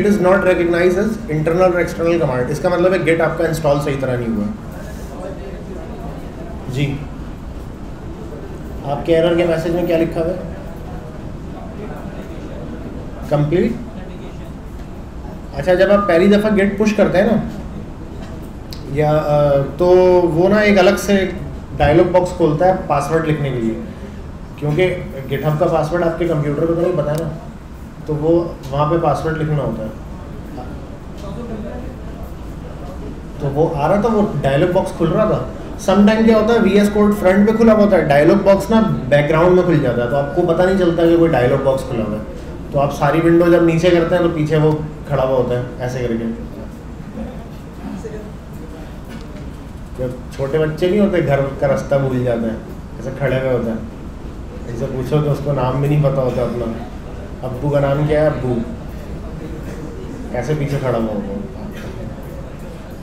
Git is not recognise as internal और external command इसका मतलब है गिट आपका इंस्टॉल सही तरह नहीं हुआ। जी। आपके एरर के मैसेज में क्या लिखा हुआ है? कंप्लीट अच्छा जब आप पहली दफ़ा गेट पुश करते हैं ना, या तो वो ना एक अलग से डायलॉग बॉक्स खोलता है पासवर्ड लिखने के लिए। क्योंकि गिटहब का पासवर्ड आपके कंप्यूटर को तो नहीं पता है ना। तो वो वहाँ पे पासवर्ड लिखना होता है। तो वो आ रहा था, वो डायलॉग बॉक्स खुल रहा था। सम टाइम क्या होता है वी एस कोड फ्रंट पे खुला होता है। डायलॉग बॉक्स ना बैकग्राउंड में खुल जाता है। तो आपको पता नहीं चलता कि कोई डायलॉग बॉक्स खुला हुआ है। तो आप सारी विंडो जब नीचे करते हैं तो पीछे वो खड़ा हुआ होता है, ऐसे करके। जब छोटे बच्चे नहीं होते, घर का रास्ता भूल जाते हैं, ऐसे खड़े हुए होते हैं। ऐसे पूछो तो उसको नाम भी नहीं पता होता अपना। अब्बू का नाम क्या है? अब्बू। कैसे पीछे खड़ा हुआ होगा?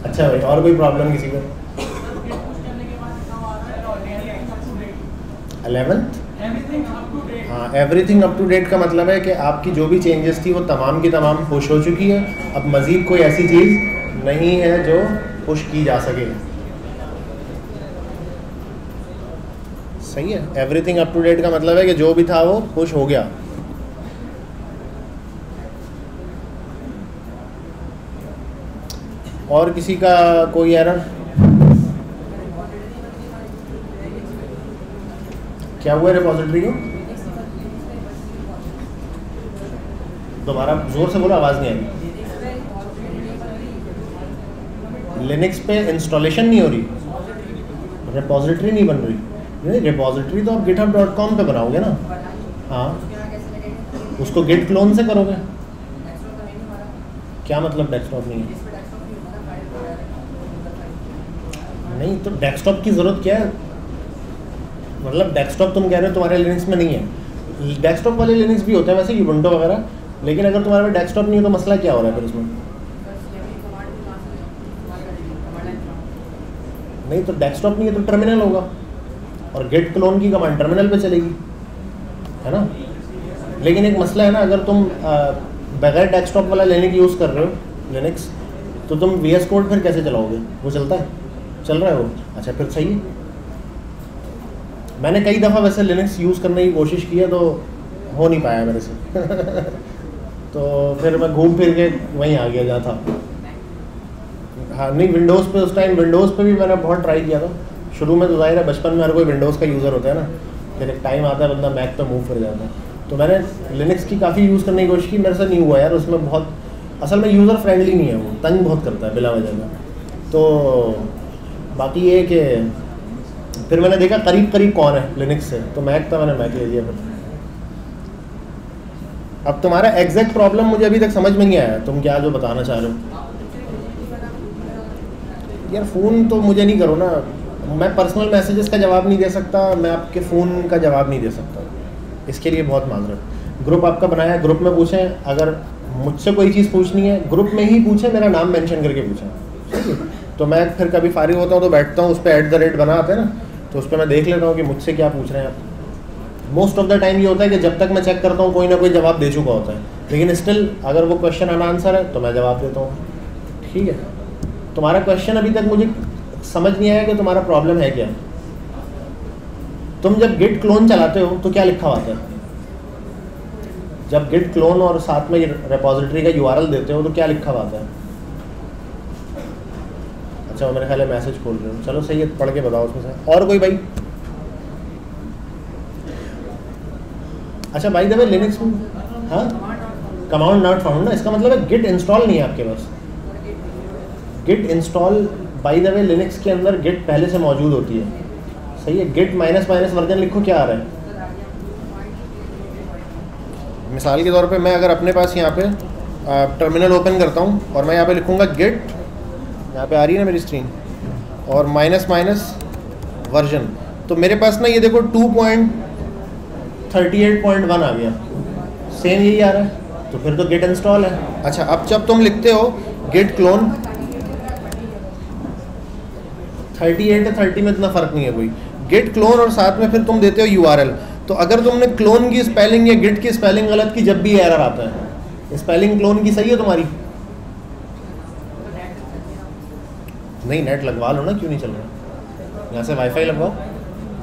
अच्छा भाई, और कोई प्रॉब्लम किसी को? अलेवेंथ हाँ एवरीथिंग अप टू डेट का मतलब है कि आपकी जो भी चेंजेस थी वो तमाम की तमाम पुश हो चुकी है। अब मज़ीद कोई ऐसी चीज़ नहीं है जो पुश की जा सके। सही है? एवरीथिंग अप टू डेट का मतलब है कि जो भी था वो पुश हो गया। और किसी का कोई एरर क्या हुआ रिपोजिटरी को? दोबारा ज़ोर से बोलो, आवाज़ नहीं आई। लिनक्स पे इंस्टॉलेशन नहीं हो रही। रिपोजिटरी नहीं बन रही। नहीं रिपोजिटरी तो आप गिटहब डॉट कॉम पर बनाओगे ना। हाँ। उसको गिट क्लोन से करोगे। क्या मतलब डेस्कटॉप नहीं है? नहीं तो डेस्कटॉप की ज़रूरत क्या है? मतलब डेस्कटॉप तुम कह रहे हो तुम्हारे लिनक्स में नहीं है। डेस्कटॉप वाले लिनक्स भी होते हैं वैसे यूबंटो वगैरह, लेकिन अगर तुम्हारे पास डेस्कटॉप नहीं है तो मसला क्या हो रहा है फिर उसमें? नहीं तो डेस्कटॉप नहीं है तो टर्मिनल होगा। और गेट क्लोन की कमांड टर्मिनल पे चलेगी, है ना? लेकिन एक मसला है ना, अगर तुम बगैर डेस्कटॉप वाला लेने की यूज़ कर रहे हो लिनक्स तो तुम वी एस कोड फिर कैसे चलाओगे? वो चलता है? चल रहा है वो? अच्छा फिर सही है। मैंने कई दफ़ा वैसे लिनक्स यूज़ करने की कोशिश की है तो हो नहीं पाया मेरे से। तो फिर मैं घूम फिर के वहीं आ गया जहाँ था। हाँ नहीं विंडोज़ पे उस टाइम विंडोज़ पे भी मैंने बहुत ट्राई किया था। शुरू में तो ज़ाहिर है, बचपन में हर कोई विंडोज़ का यूज़र होता है ना। फिर एक टाइम आता है, बंदा मैक पे मूव कर जाता है। तो मैंने लिनक्स की काफ़ी यूज़ करने की कोशिश की, मेरे से नहीं हुआ यार, उसमें बहुत असल में यूज़र फ्रेंडली नहीं है वो। तंग बहुत करता है, बिला वजह में तो बाकी ये कि फिर मैंने देखा करीब करीब कौन है लिनक्स से। तो मैक था मैंने मैक ले लिया फिर। अब तुम्हारा एग्जैक्ट प्रॉब्लम मुझे अभी तक समझ में नहीं आया। तुम क्या जो बताना चाह रहे हो? यार फ़ोन तो मुझे नहीं करो ना। मैं पर्सनल मैसेजेस का जवाब नहीं दे सकता। मैं आपके फ़ोन का जवाब नहीं दे सकता। इसके लिए बहुत माजरत ग्रुप आपका बनाया ग्रुप में पूछें। अगर मुझसे कोई चीज़ पूछनी है ग्रुप में ही पूछें, मेरा नाम मेंशन करके पूछें। तो मैं फिर कभी फारिग होता हूँ तो बैठता हूँ, उस पर एट द रेट बना आते हैं ना तो उस पर मैं देख लेता हूँ कि मुझसे क्या पूछ रहे हैं आप। मोस्ट ऑफ़ द टाइम ये होता है कि जब तक मैं चेक करता हूँ, कोई ना कोई जवाब दे चुका होता है। लेकिन स्टिल अगर वो क्वेश्चन अन आंसर है तो मैं जवाब देता हूँ। ठीक है? तुम्हारा क्वेश्चन अभी तक मुझे समझ नहीं आया कि तुम्हारा प्रॉब्लम है क्या? तुम जब गिट क्लोन चलाते हो तो क्या लिखा हुआ है जब गिट क्लोन और साथ में रेपोजिटरी का यूआरएल देते हो तो क्या लिखा हुआ है अच्छा मेरे ख्याल मैसेज खोल रहे हो। चलो सही है, पढ़ के बताओ उसमें से। और कोई भाई? अच्छा भाई दबे लिनक्स हाँ? कमांड नॉट फाउंड ना? इसका मतलब है गिट इंस्टॉल नहीं है आपके पास। Git install by the way Linux के अंदर गिट पहले से मौजूद होती है। सही है? गिट माइनस माइनस वर्जन लिखो, क्या आ रहा है? मिसाल के तौर पे मैं अगर अपने पास यहाँ पे टर्मिनल ओपन करता हूँ और मैं यहाँ पे लिखूँगा गिट यहाँ पे आ रही है ना मेरी स्क्रीन और माइनस माइनस वर्जन तो मेरे पास ना ये देखो two point thirty eight point one आ गया। सेम यही आ रहा है। तो फिर तो गेट इंस्टॉल है। अच्छा अब जब तुम लिखते हो git clone thirty eight thirty में इतना फ़र्क नहीं है कोई। गेट क्लोन और साथ में फिर तुम देते हो यूआरएल तो अगर तुमने क्लोन की स्पेलिंग या गिट की स्पेलिंग गलत की, जब भी एरर आता है। स्पेलिंग क्लोन की सही है तुम्हारी? नहीं नेट लगवा लो ना, क्यों नहीं चल रहा? यहाँ से वाईफाई लगवाओ।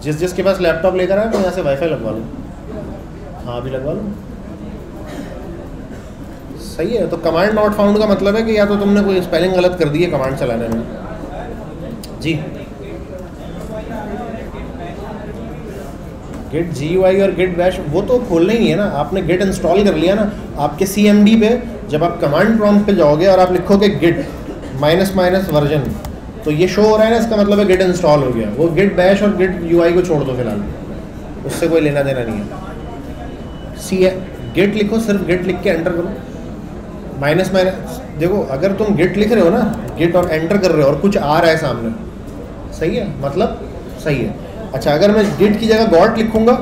जिस, जिसके पास लैपटॉप लेकर आए मैं यहाँ से वाईफाई लगवा लूँ। हाँ अभी लगवा लो। सही है तो कमांड नॉट फाउंड का मतलब है कि या तो तुमने कोई स्पेलिंग गलत कर दी है कमांड चलाने में। जी। गिट जीवाई और गिट बैश वो तो खोलना ही है ना। आपने गिट इंस्टॉल कर लिया ना, आपके सीएमडी पे जब आप कमांड प्रॉम्प्ट पे जाओगे और आप लिखोगे गिट माइनस माइनस वर्जन तो ये शो हो रहा है ना, इसका मतलब है गिट इंस्टॉल हो गया। वो गिट बैश और गिट यू को छोड़ दो फ़िलहाल। उससे कोई लेना देना नहीं है। सी है गिट लिखो, सिर्फ़ गिट लिख के एंटर करो। माइनस माइनस देखो, अगर तुम गिट लिख रहे हो ना गिट और एंटर कर रहे हो और कुछ आ रहा है सामने। सही है? मतलब सही है। अच्छा अगर मैं गिट की जगह गॉट लिखूँगा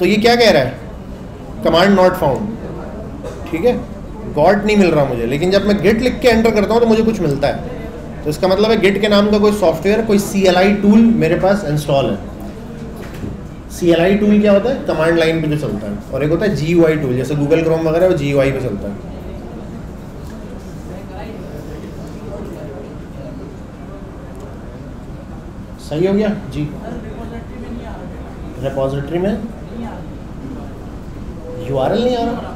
तो ये क्या कह रहा है? कमांड नॉट फाउंड ठीक है? गॉट नहीं मिल रहा मुझे। लेकिन जब मैं गिट लिख के एंटर करता हूँ तो मुझे कुछ मिलता है। तो इसका मतलब है गिट के नाम का कोई सॉफ्टवेयर कोई सी टूल मेरे पास इंस्टॉल है। सी टूल क्या होता है? कमांड लाइन पे जो चलता है। और एक होता है जी टूल जैसे गूगल क्रोम वगैरह वो जी पे चलता है। सही हो गया? जी। रिपोजिटरी में? यू आर नहीं आ रहा?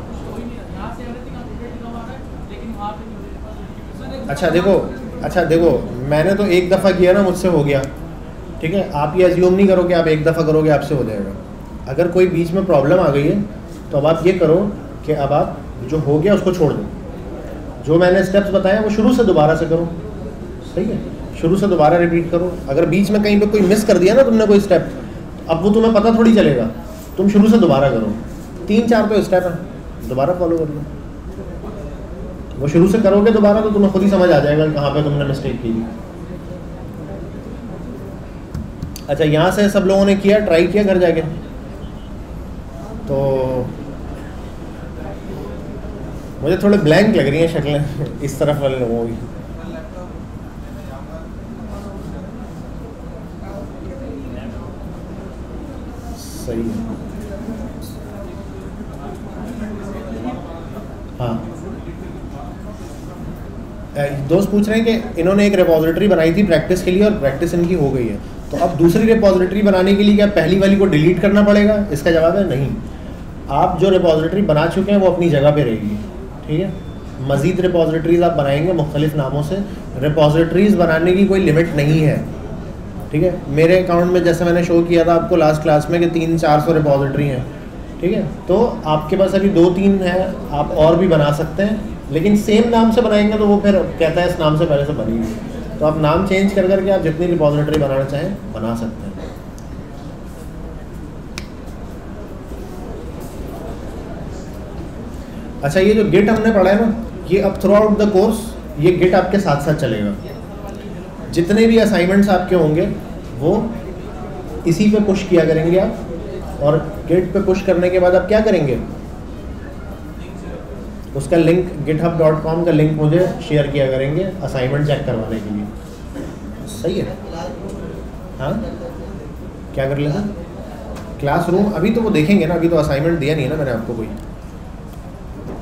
अच्छा देखो अच्छा देखो, मैंने तो एक दफ़ा किया ना, मुझसे हो गया। ठीक है? आप ये अज्यूम नहीं करो कि आप एक दफ़ा करोगे, आपसे हो जाएगा। अगर कोई बीच में प्रॉब्लम आ गई है तो अब आप ये करो कि अब आप जो हो गया, उसको छोड़ दो। जो मैंने स्टेप्स बताए, वो शुरू से दोबारा से करो। सही है? शुरू से दोबारा रिपीट करो। अगर बीच में कहीं पे कोई मिस कर दिया ना तुमने कोई स्टेप अब वो तुम्हें पता थोड़ी चलेगा। तुम शुरू से दोबारा करो। तीन चार तो स्टेप है। दोबारा फॉलो कर लो। वो शुरू से करोगे दोबारा तो तुम्हें खुद ही समझ आ जाएगा कहाँ पे तुमने मिस्टेक की। अच्छा यहाँ से सब लोगों ने किया ट्राई किया घर जाके? तो मुझे थोड़े ब्लैंक लग रही हैं शक्लें इस तरफ़ वाले लोगों की। सही है। हाँ। दोस्त पूछ रहे हैं कि इन्होंने एक रिपोजिटरी बनाई थी प्रैक्टिस के लिए और प्रैक्टिस इनकी हो गई है। तो अब दूसरी रिपोजिटरी बनाने के लिए क्या पहली वाली को डिलीट करना पड़ेगा? इसका जवाब है नहीं। आप जो रिपोजिटरी बना चुके हैं, वो अपनी जगह पे रहेगी। ठीक है? मज़ीद रिपोजिटरीज़ आप बनाएँगे मुख्तलिफ़ नामों से। रिपोजिटरीज़ बनाने की कोई लिमिट नहीं है। ठीक है? मेरे अकाउंट में जैसे मैंने शो किया था आपको लास्ट क्लास में कि तीन चार सौ रिपोजिटरी हैं। ठीक है? तो आपके पास अभी दो तीन है, आप और भी बना सकते हैं। लेकिन सेम नाम से बनाएँगे तो वो फिर कहता है इस नाम से पहले से बनी हुई। तो आप नाम चेंज कर करके आप जितनी रिपोजिटरी बनाना चाहें, बना सकते हैं। अच्छा ये जो गिट हमने पढ़ा है ना, ये अब थ्रू आउट द कोर्स ये गिट आपके साथ साथ चलेगा। जितने भी असाइनमेंट्स आपके होंगे, वो इसी पे पुश किया करेंगे आप, और गिट पे पुश करने के बाद आप क्या करेंगे? उसका लिंक गिटहब डॉट कॉम का लिंक मुझे शेयर किया करेंगे असाइनमेंट चेक करवाने के लिए। सही है? हाँ? क्या कर लेना क्लासरूम अभी तो वो देखेंगे ना, अभी तो असाइनमेंट दिया नहीं है ना मैंने आपको कोई।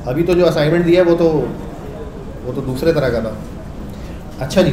अभी तो जो असाइनमेंट दिया है, वो तो वो तो दूसरे तरह का था। अच्छा जी